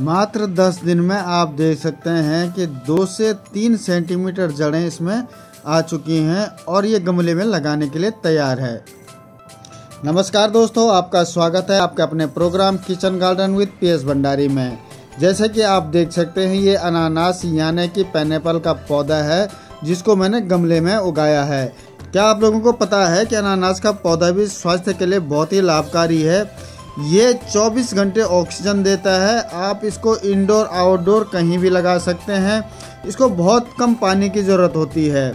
मात्र 10 दिन में आप देख सकते हैं कि दो से तीन सेंटीमीटर जड़ें इसमें आ चुकी हैं और ये गमले में लगाने के लिए तैयार है। नमस्कार दोस्तों, आपका स्वागत है आपके अपने program kitchen garden with P S Bhandari में। जैसे कि आप देख सकते हैं, ये अनानास यानी कि पैनेपल का पौधा है, जिसको मैंने गमले में उगाया है। क्या आप लोगों को पता है कि अनानास का पौधा भी स्वास्थ्य के लिए बहुत ही लाभकारी है? ये 24 घंटे ऑक्सीजन देता है। आप इसको इंडोर आउटडोर कहीं भी लगा सकते हैं। इसको बहुत कम पानी की ज़रूरत होती है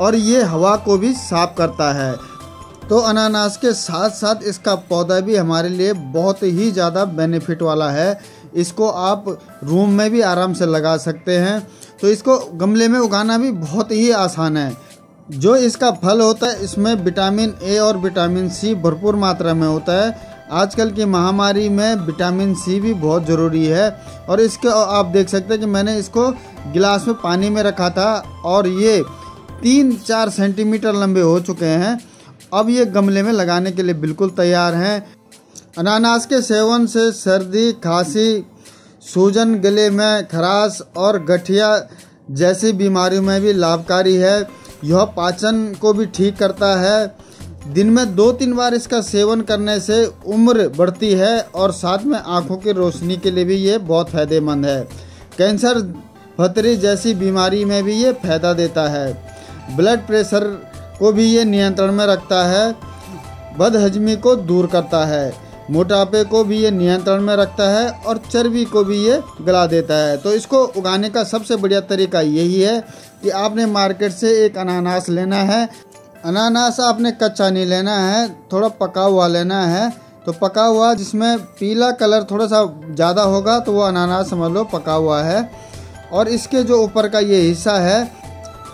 और ये हवा को भी साफ़ करता है। तो अनानास के साथ साथ इसका पौधा भी हमारे लिए बहुत ही ज़्यादा बेनिफिट वाला है। इसको आप रूम में भी आराम से लगा सकते हैं। तो इसको गमले में उगाना भी बहुत ही आसान है। जो इसका फल होता है, इसमें विटामिन ए और विटामिन सी भरपूर मात्रा में होता है। आजकल की महामारी में विटामिन सी भी बहुत ज़रूरी है। और इसके आप देख सकते हैं कि मैंने इसको गिलास में पानी में रखा था और ये तीन चार सेंटीमीटर लंबे हो चुके हैं। अब ये गमले में लगाने के लिए बिल्कुल तैयार हैं। अनानास के सेवन से सर्दी, खांसी, सूजन गले में खराश और गठिया जैसी बीमारियों में भी लाभकारी है। यह पाचन को भी ठीक करता है। दिन में दो तीन बार इसका सेवन करने से उम्र बढ़ती है और साथ में आँखों की रोशनी के लिए भी ये बहुत फ़ायदेमंद है। कैंसर फतरी जैसी बीमारी में भी ये फ़ायदा देता है। ब्लड प्रेशर को भी ये नियंत्रण में रखता है, बदहजमी को दूर करता है, मोटापे को भी ये नियंत्रण में रखता है और चर्बी को भी ये गला देता है। तो इसको उगाने का सबसे बढ़िया तरीका यही है कि आपने मार्केट से एक अनानास लेना है अनानास आपने कच्चा नहीं लेना है, थोड़ा पका हुआ लेना है। तो पका हुआ जिसमें पीला कलर थोड़ा सा ज़्यादा होगा तो वो अनानास समझ लो पका हुआ है। और इसके जो ऊपर का ये हिस्सा है,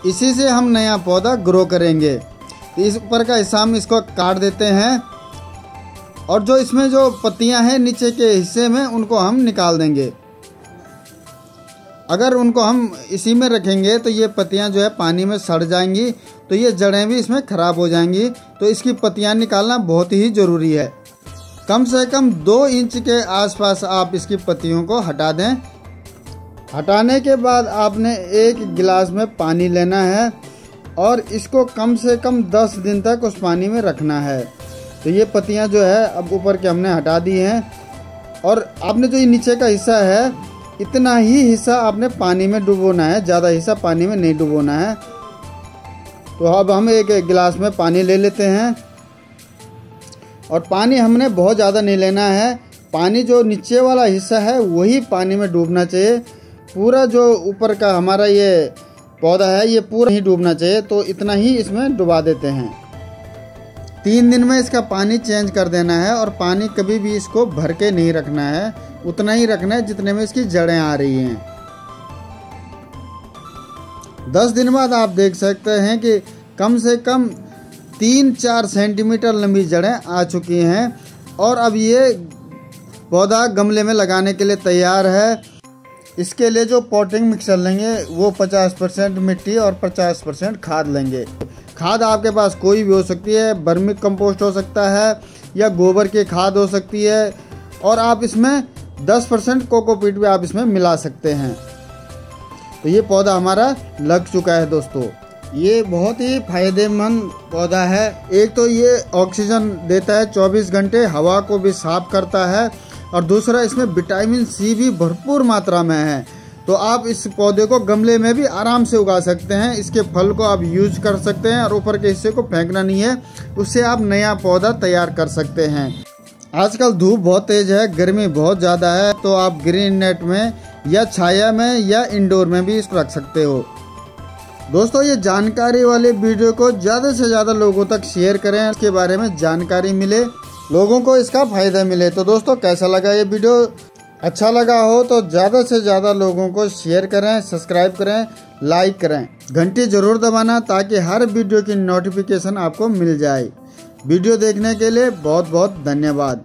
इसी से हम नया पौधा ग्रो करेंगे। तो इस ऊपर का हिस्सा हम इसको काट देते हैं। और जो इसमें जो पत्तियाँ हैं, नीचे के हिस्से में उनको हम निकाल देंगे। अगर उनको हम इसी में रखेंगे तो ये पत्तियाँ जो है पानी में सड़ जाएँगी तो ये जड़ें भी इसमें ख़राब हो जाएँगी। तो इसकी पत्तियाँ निकालना बहुत ही ज़रूरी है। कम से कम दो इंच के आसपास आप इसकी पत्तियों को हटा दें। हटाने के बाद आपने एक गिलास में पानी लेना है और इसको कम से कम 10 दिन तक उस पानी में रखना है। तो ये पत्तियाँ जो है, अब ऊपर के हमने हटा दी हैं। और आपने जो ये नीचे का हिस्सा है इतना ही हिस्सा आपने पानी में डुबोना है ज़्यादा हिस्सा पानी में नहीं डुबोना है। तो अब हम एक, एक गिलास में पानी ले लेते हैं। और पानी हमने बहुत ज़्यादा नहीं लेना है। पानी जो नीचे वाला हिस्सा है वही पानी में डूबना चाहिए। पूरा जो ऊपर का हमारा ये पौधा है ये पूरा ही डूबना चाहिए। तो इतना ही इसमें डुबा देते हैं। तीन दिन में इसका पानी चेंज कर देना है और पानी कभी भी इसको भर के नहीं रखना है। उतना ही रखना है जितने में इसकी जड़ें आ रही हैं। दस दिन बाद आप देख सकते हैं कि कम से कम तीन चार सेंटीमीटर लंबी जड़ें आ चुकी हैं और अब ये पौधा गमले में लगाने के लिए तैयार है। इसके लिए जो पॉटिंग मिक्सर लेंगे, वो 50 परसेंट मिट्टी और 50 परसेंट खाद लेंगे। खाद आपके पास कोई भी हो सकती है, बर्मिक कंपोस्ट हो सकता है या गोबर की खाद हो सकती है और आप इसमें 10 परसेंट कोकोपीट भी आप इसमें मिला सकते हैं। तो ये पौधा हमारा लग चुका है दोस्तों। ये बहुत ही फ़ायदेमंद पौधा है। एक तो ये ऑक्सीजन देता है 24 घंटे हवा को भी साफ़ करता है और दूसरा इसमें विटामिन सी भी भरपूर मात्रा में है। तो आप इस पौधे को गमले में भी आराम से उगा सकते हैं। इसके फल को आप यूज़ कर सकते हैं और ऊपर के हिस्से को फेंकना नहीं है। उससे आप नया पौधा तैयार कर सकते हैं। आजकल धूप बहुत तेज है, गर्मी बहुत ज़्यादा है तो आप ग्रीन नेट में या छाया में या इंडोर में भी इसको रख सकते हो। दोस्तों, ये जानकारी वाले वीडियो को ज़्यादा से ज़्यादा लोगों तक शेयर करें। इसके बारे में जानकारी मिले, लोगों को इसका फ़ायदा मिले। तो दोस्तों, कैसा लगा ये वीडियो? अच्छा लगा हो तो ज़्यादा से ज़्यादा लोगों को शेयर करें सब्सक्राइब करें लाइक करें। घंटी ज़रूर दबाना ताकि हर वीडियो की नोटिफिकेशन आपको मिल जाए। वीडियो देखने के लिए बहुत बहुत धन्यवाद।